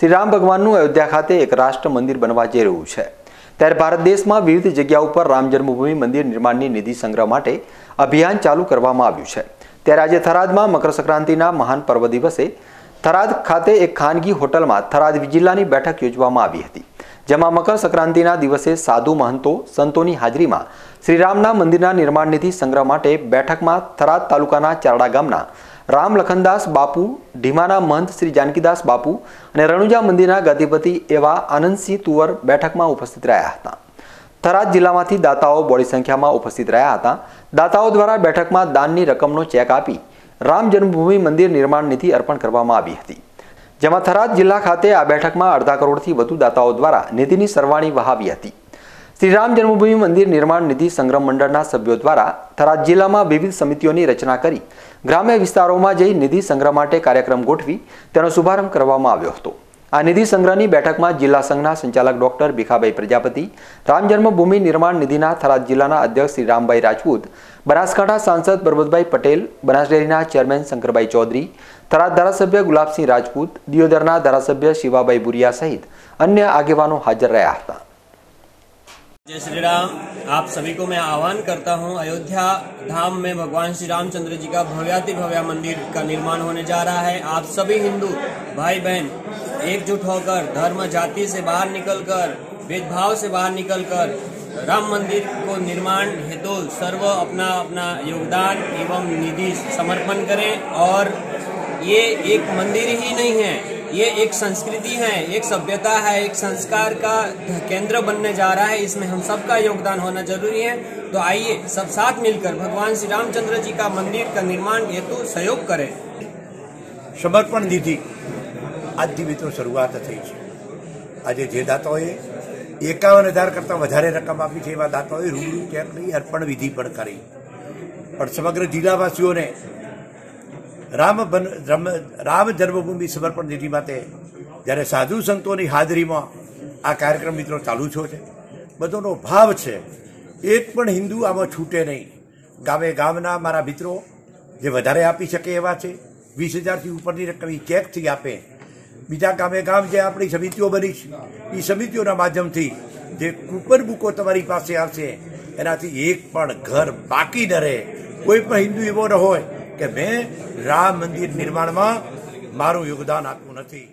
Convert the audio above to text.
શ્રી રામ ભગવાનનું અયોધ્યા ખાતે એક રાષ્ટ્ર મંદિર બનવા જઈ રહ્યું છે. ત્યારે ભારત દેશમાં વિવિધ જગ્યા ઉપર રામ જન્મભૂમિ મંદિર નિર્માણની નિધિ સંગ્રહ માટે અભિયાન ચાલુ કરવામાં આવ્યું છે. ત્યારે આજે થરાદમાં મકર સંક્રાંતિના મહાન પર્વ દિવસે થરાદ ખાતે એક ખાનગી હોટલમાં થરાદ જિલ્લાની બેઠક યોજવામાં આવી હતી. જેમાં મકર સંક્રાંતિના દિવસે સાધુ મહંતો, સંતોની હાજરીમાં શ્રીરામના મંદિરના નિર્માણ નિધિ સંગ્રહ માટે બેઠકમાં થરાદ તાલુકાના ચારડા ગામના રામ લખનદાસ બાપુ ઢીમાના મહંત શ્રી જાનકીદાસ બાપુ અને રણુજા મંદિરના ગતિપતિ એવા આનંદસિંહ તુવર બેઠકમાં ઉપસ્થિત રહ્યા હતા. થરાદ જિલ્લામાંથી દાતાઓ બોડી સંખ્યામાં ઉપસ્થિત રહ્યા હતા. દાતાઓ દ્વારા બેઠકમાં દાનની રકમનો ચેક આપી રામ જન્મભૂમિ મંદિર નિર્માણ નિધિ અર્પણ કરવામાં આવી હતી. જેમાં થરાદ જિલ્લા ખાતે આ બેઠકમાં અડધા કરોડથી વધુ દાતાઓ દ્વારા નિધિની સરવાણી વહાવી હતી. શ્રી રામ જન્મભૂમિ મંદિર નિર્માણ નિધિ સંગ્રહ મંડળના સભ્યો દ્વારા થરાદ જિલ્લામાં વિવિધ સમિતિઓની રચના કરી ગ્રામ્ય વિસ્તારોમાં જઈ નિધિ સંગ્રહ માટે કાર્યક્રમ ગોઠવી તેનો શુભારંભ કરવામાં આવ્યો હતો. આ નિધિ સંગ્રહની બેઠકમાં જિલ્લા સંઘના સંચાલક ડોક્ટર ભીખાભાઈ પ્રજાપતિ, રામ જન્મભૂમિ નિર્માણ નિધિના થરાદ જિલ્લાના અધ્યક્ષ શ્રી રામભાઈ રાજપૂત, બનાસકાંઠા સાંસદ પરબતભાઈ પટેલ બનાસ ડેરીના ચેરમેન શંકરભાઈ ચૌધરી, થરાદ ધારાસભ્ય ગુલાબસિંહ રાજપૂત, દિયોદરના ધારાસભ્ય શિવાભાઈ બુરિયા સહિત અન્ય આગેવાનો હાજર રહ્યા હતા. जय श्री राम आप सभी को मैं आह्वान करता हूँ, अयोध्या धाम में भगवान श्री रामचंद्र जी का भव्याति भव्या मंदिर का निर्माण होने जा रहा है। आप सभी हिंदू भाई बहन एकजुट होकर, धर्म, जाति से बाहर निकलकर, भेदभाव से बाहर निकलकर, राम मंदिर को निर्माण हेतु सर्व अपना अपना योगदान एवं निधि समर्पण करें। और ये एक मंदिर ही नहीं है ये एक संस्कृति है एक सभ्यता है एक संस्कार का केंद्र बनने जा रहा है इसमें हम सबका योगदान होना जरूरी है तो आइए सब साथ मिलकर भगवान श्री रामचंद्र जी का मंदिर का निर्माण हेतु सहयोग करें સમર્પણ નિધિ આજથી મિત્રો શરૂઆત થઈ છે આજે જે દાતાઓએ એકાવન હજાર કરતાં વધારે રકમ આપી છે એવા દાતાઓએ રૂબરૂ ચેકની અર્પણ વિધિ પણ કરી પણ સમગ્ર જિલ્લાવાસીઓને રામ બન રમ- રામ જન્મભૂમિ સમર્પણ નિધિ માટે જ્યારે સાધુ સંતોની હાજરીમાં આ કાર્યક્રમ મિત્રો ચાલુ થયો છે બધોનો ભાવ છે એક પણ હિન્દુ આમાં છૂટે નહીં ગામે ગામના મારા મિત્રો જે વધારે આપી શકે એવા છે વીસ હજારથી ઉપરની રકમ ઈ ચેકથી આપે બીજા ગામે ગામ જે આપણી સમિતિઓ બની છે એ સમિતિઓના માધ્યમથી જે કૂપન બુકો તમારી પાસે આવશે એનાથી એક પણ ઘર બાકી ન રહે કોઈ પણ હિન્દુ એવો ન હોય કે મેં રામ મંદિર નિર્માણમાં મારું યોગદાન આપ્યું નથી.